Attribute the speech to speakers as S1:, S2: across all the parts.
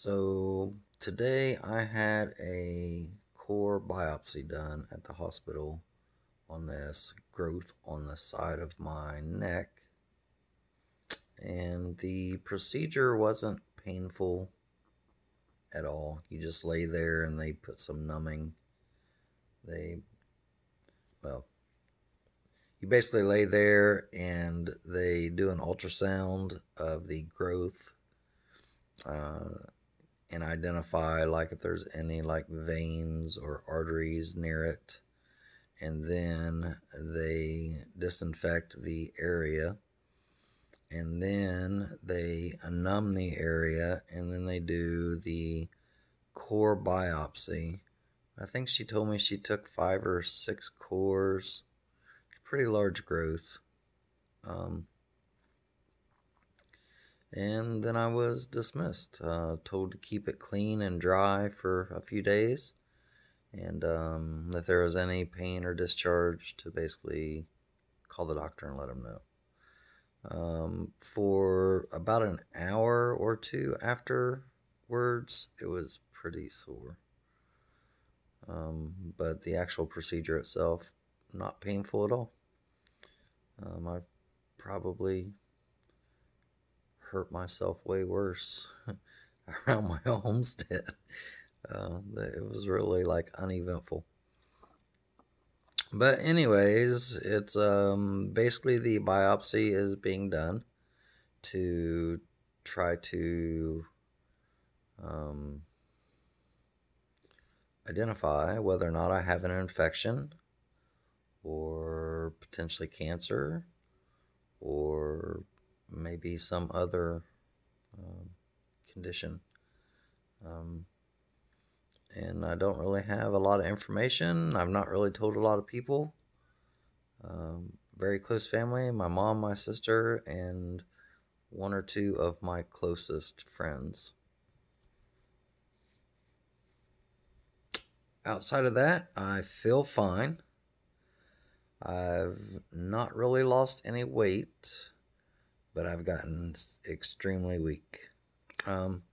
S1: So today I had a core biopsy done at the hospital on this growth on the side of my neck. And the procedure wasn't painful at all. You just lay there and they put some numbing. They, well, you basically lay there and they do an ultrasound of the growth uh, and identify like if there's any like veins or arteries near it. And then they disinfect the area. And then they numb the area and then they do the core biopsy. I think she told me she took five or six cores. Pretty large growth. Um, and then i was dismissed. Uh, told to keep it clean and dry for a few days and um, if there was any pain or discharge to basically call the doctor and let him know. Um, for about an hour or two afterwards it was pretty sore. Um, but the actual procedure itself not painful at all. Um, i probably hurt myself way worse around my homestead uh, it was really like uneventful. But anyways, it's um, basically the biopsy is being done to try to um, identify whether or not I have an infection or potentially cancer or maybe some other um, condition. Um, and I don't really have a lot of information. I've not really told a lot of people. Um, very close family my mom, my sister, and one or two of my closest friends. Outside of that, I feel fine. I've not really lost any weight, but I've gotten extremely weak. Um,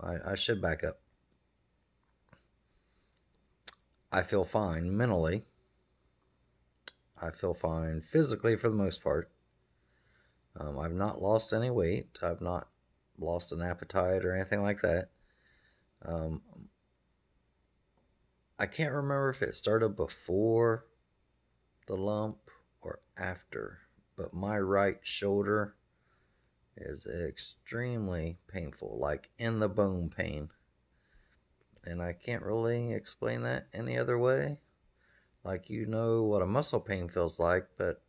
S1: I, I should back up. I feel fine mentally. I feel fine physically for the most part. Um, I've not lost any weight. I've not lost an appetite or anything like that. Um, I can't remember if it started before the lump or after, but my right shoulder is extremely painful, like in the bone pain and I can't really explain that any other way. Like you know what a muscle pain feels like, but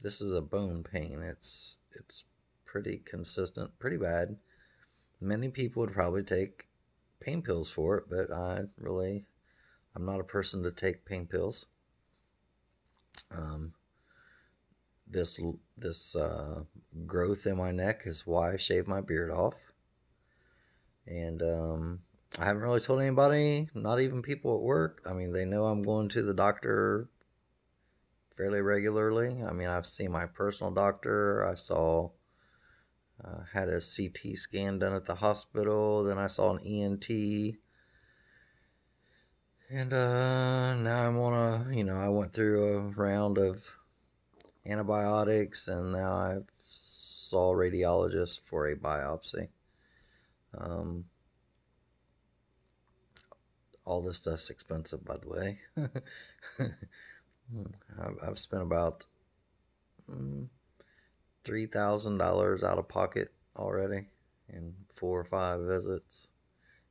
S1: this is a bone pain. It's it's pretty consistent, pretty bad. Many people would probably take pain pills for it, but I really I'm not a person to take pain pills. Um, this this uh, growth in my neck is why I shaved my beard off, and um, I haven't really told anybody, not even people at work. I mean, they know I'm going to the doctor fairly regularly. I mean, I've seen my personal doctor. I saw, uh, had a CT scan done at the hospital. Then I saw an ENT. And uh, now I'm on a, you know, I went through a round of antibiotics and now I saw a radiologist for a biopsy. Um, all this stuff's expensive, by the way. I've spent about mm, three thousand dollars out of pocket already in four or five visits.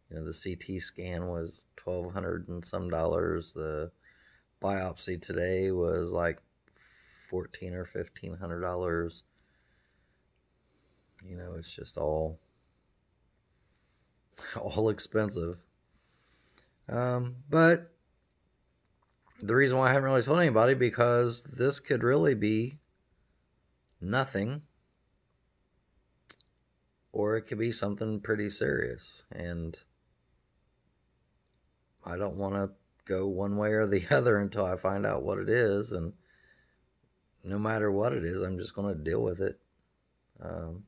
S1: You know, the CT scan was twelve hundred and some dollars. The biopsy today was like fourteen or fifteen hundred dollars. You know, it's just all all expensive. Um, but the reason why I haven't really told anybody because this could really be nothing or it could be something pretty serious and I don't want to go one way or the other until I find out what it is and no matter what it is I'm just going to deal with it um,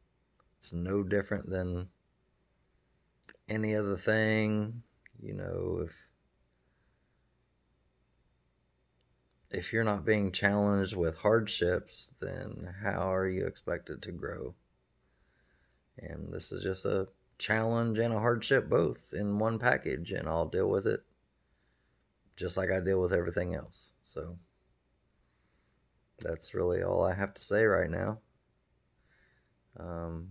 S1: it's no different than any other thing, you know, if if you're not being challenged with hardships, then how are you expected to grow? And this is just a challenge and a hardship both in one package, and I'll deal with it just like I deal with everything else. So that's really all I have to say right now. Um,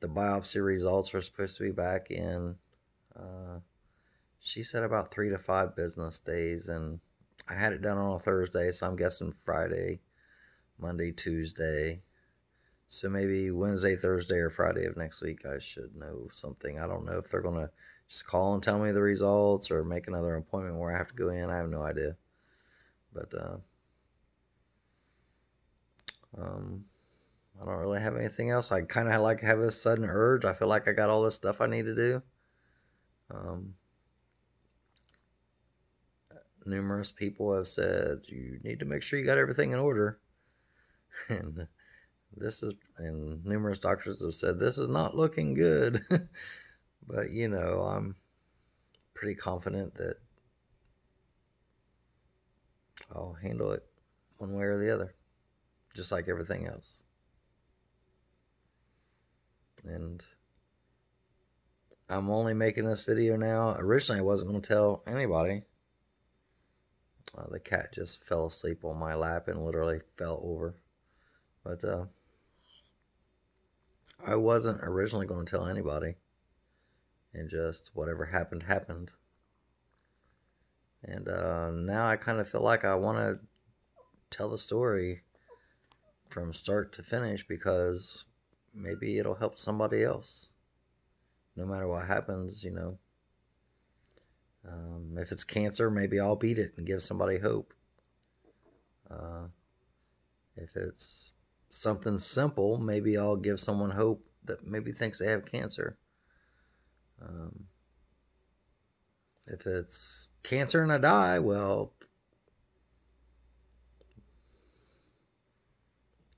S1: the biopsy results are supposed to be back in, uh, she said about three to five business days, and I had it done on a Thursday, so I'm guessing Friday, Monday, Tuesday. So maybe Wednesday, Thursday, or Friday of next week, I should know something. I don't know if they're going to just call and tell me the results or make another appointment where I have to go in. I have no idea. But, uh, um, I don't really have anything else. I kind of like have this sudden urge. I feel like I got all this stuff I need to do. Um, numerous people have said you need to make sure you got everything in order. And this is, and numerous doctors have said this is not looking good. but, you know, I'm pretty confident that I'll handle it one way or the other, just like everything else. And I'm only making this video now. Originally, I wasn't going to tell anybody. Uh, the cat just fell asleep on my lap and literally fell over. But uh, I wasn't originally going to tell anybody. And just whatever happened, happened. And uh, now I kind of feel like I want to tell the story from start to finish because maybe it'll help somebody else. No matter what happens, you know. Um, if it's cancer, maybe I'll beat it and give somebody hope. Uh, if it's something simple, maybe I'll give someone hope that maybe thinks they have cancer. Um, if it's cancer and I die, well,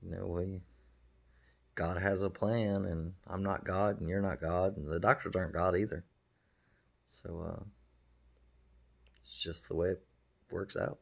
S1: you know, we God has a plan, and I'm not God, and you're not God, and the doctors aren't God either. So, uh, it's just the way it works out.